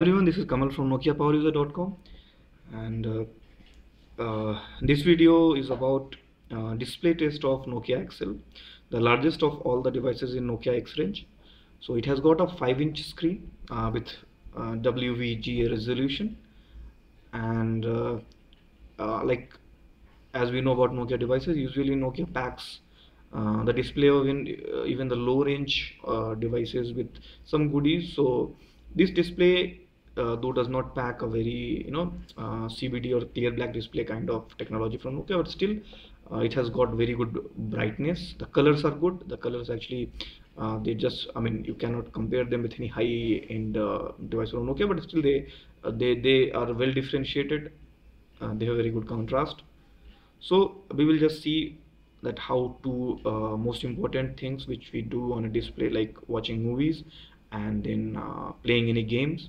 everyone this is Kamal from NokiaPowerUser.com and uh, uh, this video is about uh, display test of Nokia XL the largest of all the devices in Nokia X range. So it has got a 5 inch screen uh, with uh, WVGA resolution. And uh, like as we know about Nokia devices usually Nokia packs the display of in, even the low range devices with some goodies. So this display uh, though does not pack a very you know uh, CBD or clear black display kind of technology from Nokia but still uh, it has got very good brightness. The colors are good. The colors actually uh, they just I mean you cannot compare them with any high end uh, device from Nokia but still they uh, they they are well differentiated. They have very good contrast. So we will just see that how to most important things which we do on a display like watching movies and then playing any games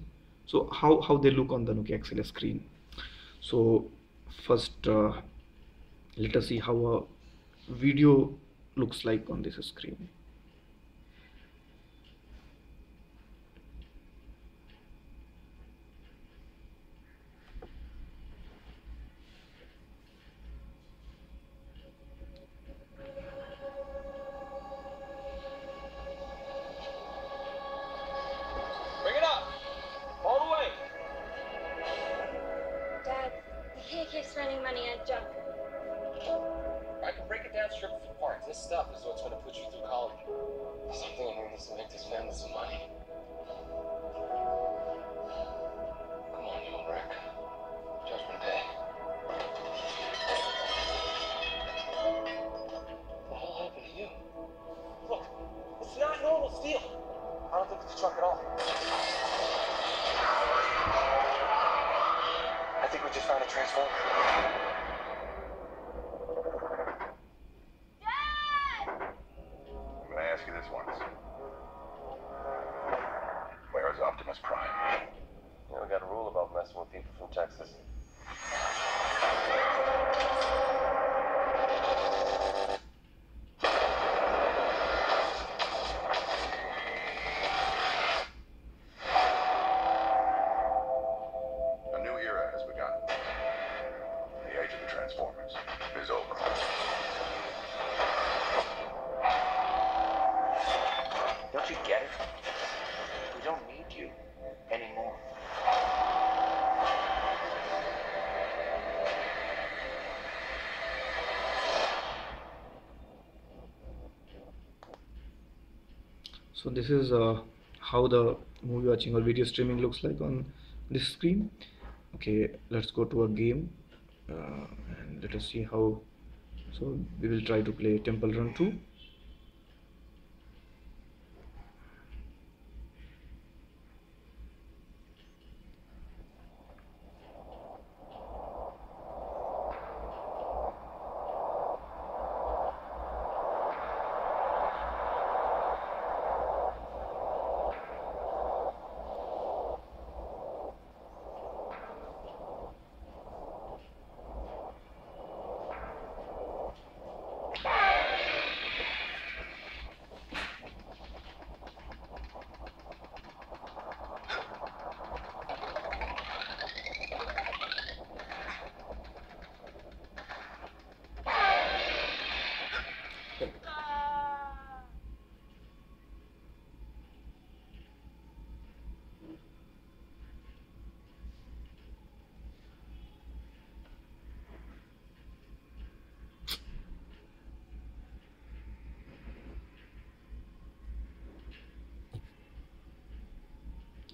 so how, how they look on the Nokia XL screen. So first uh, let us see how a video looks like on this screen This stuff is what's going to put you through college. Something in this to make this family some money. Come on, you old wreck. Judgment Day. What the hell happened to you? Look, it's not normal steel. I don't think it's a truck at all. I think we just found a transformer. Texas. So this is uh, how the movie watching or video streaming looks like on this screen. Okay let's go to a game uh, and let us see how so we will try to play temple run 2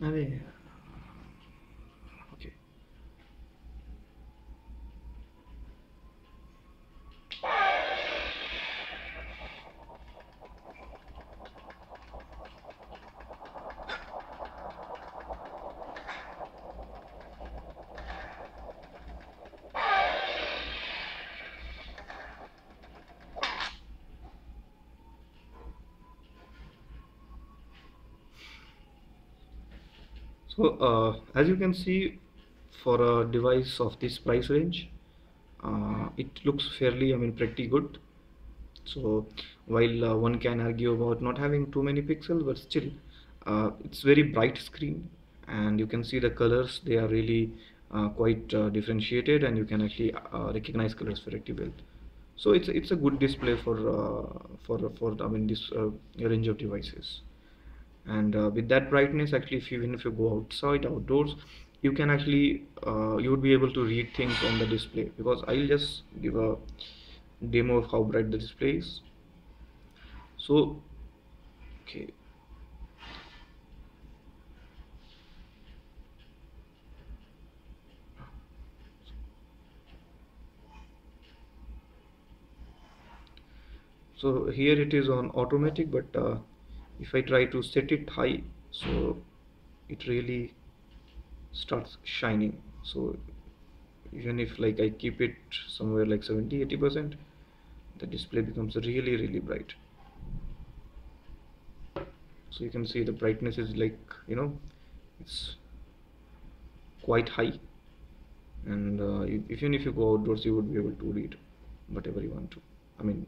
अरे okay So uh, as you can see for a device of this price range uh, it looks fairly I mean pretty good. So while uh, one can argue about not having too many pixels but still uh, it's very bright screen. And you can see the colors they are really uh, quite uh, differentiated and you can actually recognize colors very well so it's it's a good display for for for I mean this range of devices and uh, with that brightness actually if you, even if you go outside outdoors you can actually uh, you would be able to read things on the display. Because I'll just give a demo of how bright the display is. So okay. So here it is on automatic but uh, if I try to set it high so it really starts shining. So even if like I keep it somewhere like 70 80 percent the display becomes really really bright. So you can see the brightness is like you know it's quite high. And uh, even if you go outdoors you would be able to read whatever you want to. I mean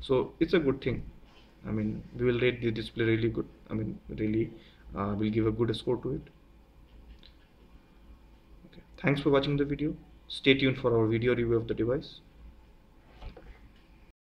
so it's a good thing I mean we will rate the display really good. I mean really uh, will give a good score to it. Okay. thanks for watching the video. Stay tuned for our video review of the device